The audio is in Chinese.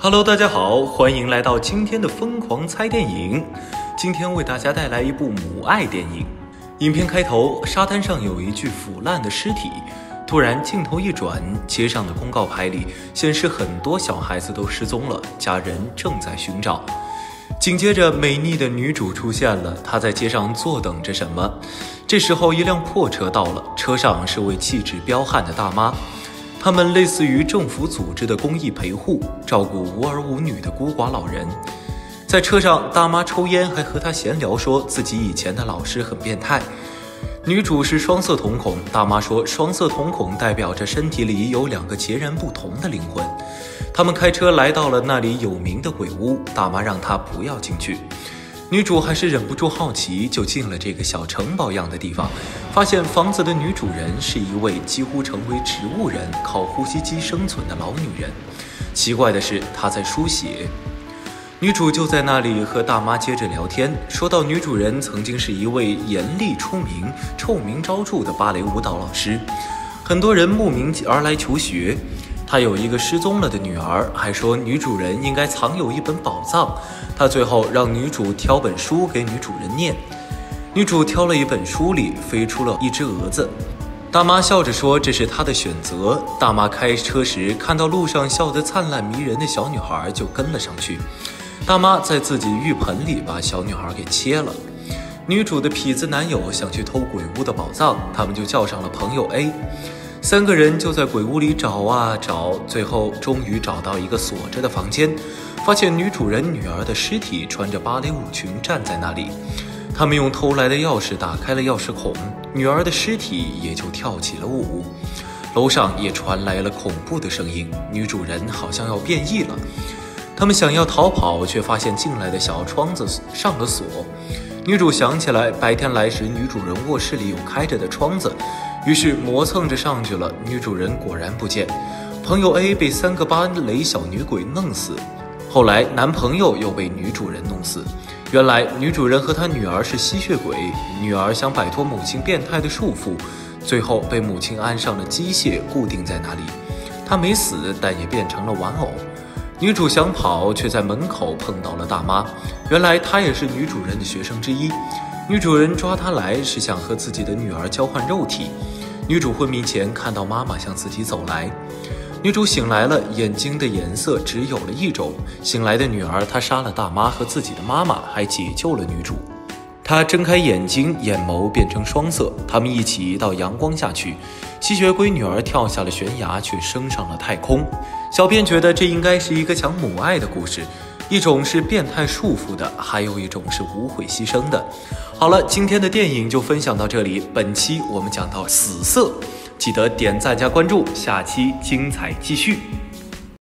Hello，大家好，欢迎来到今天的疯狂猜电影。今天为大家带来一部母爱电影。影片开头，沙滩上有一具腐烂的尸体。突然，镜头一转，街上的公告牌里显示很多小孩子都失踪了，家人正在寻找。紧接着，美丽的女主出现了，她在街上坐等着什么？这时候，一辆破车到了，车上是位气质彪悍的大妈。他们类似于政府组织的公益陪护，照顾无儿无女的孤寡老人。在车上，大妈抽烟，还和他闲聊，说自己以前的老师很变态。女主是双色瞳孔，大妈说双色瞳孔代表着身体里有两个截然不同的灵魂。他们开车来到了那里有名的鬼屋，大妈让他不要进去。女主还是忍不住好奇，就进了这个小城堡样的地方，发现房子的女主人是一位几乎成为植物人、靠呼吸机生存的老女人。奇怪的是，她在书写。女主就在那里和大妈接着聊天，说到女主人曾经是一位严厉出名、臭名昭著的芭蕾舞蹈老师，很多人慕名而来求学。他有一个失踪了的女儿，还说女主人应该藏有一本宝藏。他最后让女主挑本书给女主人念，女主挑了一本书里飞出了一只蛾子。大妈笑着说这是她的选择。大妈开车时看到路上笑得灿烂迷人的小女孩，就跟了上去。大妈在自己浴盆里把小女孩给切了。女主的痞子男友想去偷鬼屋的宝藏，他们就叫上了朋友 A。三个人就在鬼屋里找啊找，最后终于找到一个锁着的房间，发现女主人女儿的尸体穿着芭蕾舞裙站在那里。他们用偷来的钥匙打开了钥匙孔，女儿的尸体也就跳起了舞。楼上也传来了恐怖的声音，女主人好像要变异了。他们想要逃跑，却发现进来的小窗子上了锁。女主想起来白天来时，女主人卧室里有开着的窗子。于是磨蹭着上去了，女主人果然不见。朋友 A 被三个芭蕾小女鬼弄死，后来男朋友又被女主人弄死。原来女主人和她女儿是吸血鬼，女儿想摆脱母亲变态的束缚，最后被母亲安上了机械，固定在那里。她没死，但也变成了玩偶。女主想跑，却在门口碰到了大妈。原来她也是女主人的学生之一。女主人抓她来是想和自己的女儿交换肉体。女主昏迷前看到妈妈向自己走来，女主醒来了，眼睛的颜色只有了一种。醒来的女儿，她杀了大妈和自己的妈妈，还解救了女主。她睁开眼睛，眼眸变成双色。他们一起到阳光下去。吸血鬼女儿跳下了悬崖，却升上了太空。小编觉得这应该是一个讲母爱的故事。一种是变态束缚的，还有一种是无悔牺牲的。好了，今天的电影就分享到这里。本期我们讲到死色，记得点赞加关注，下期精彩继续。